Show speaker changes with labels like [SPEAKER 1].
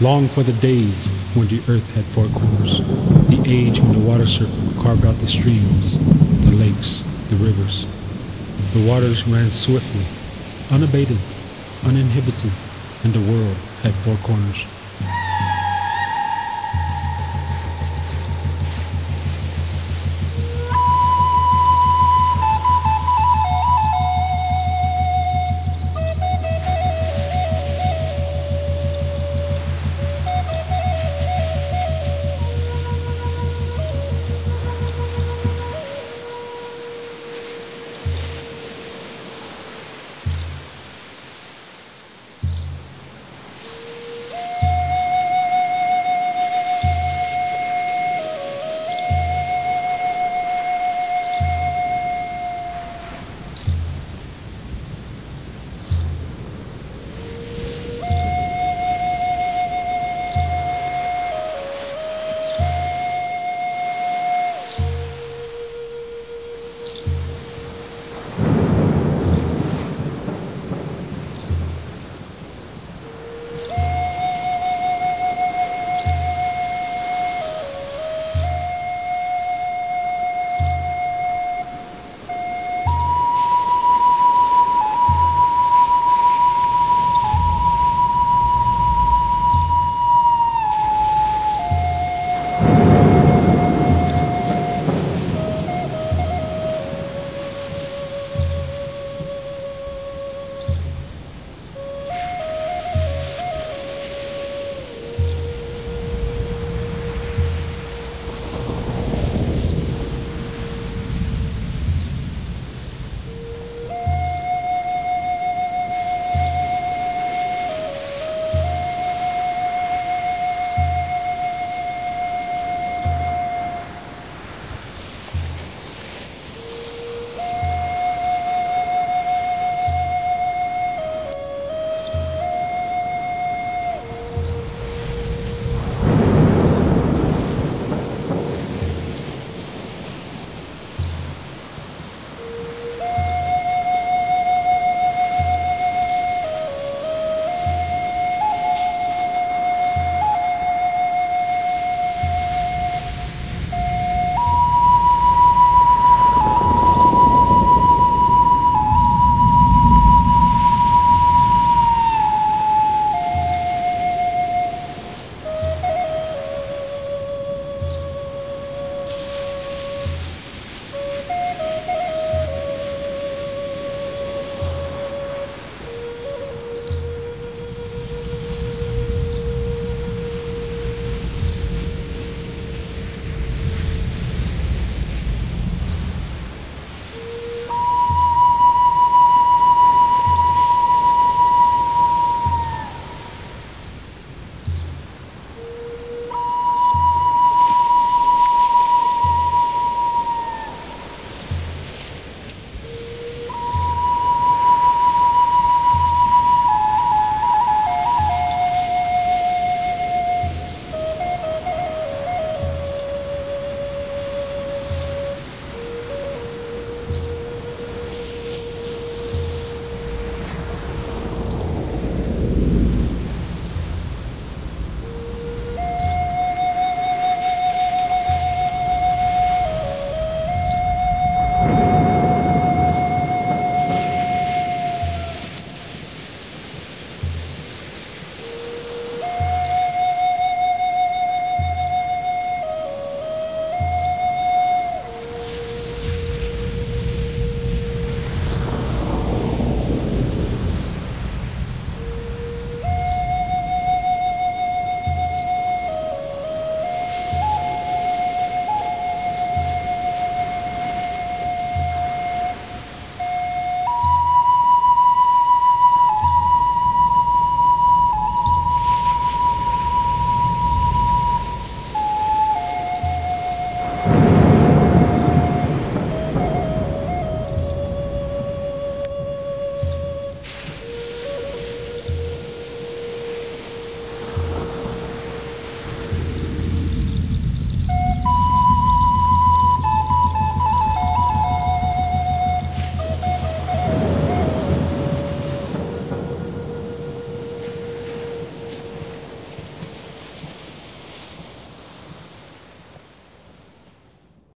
[SPEAKER 1] Long for the days when the earth had four corners, the age when the water serpent carved out the streams, the lakes, the rivers. The waters ran swiftly, unabated, uninhibited, and the world had four corners. Yeah.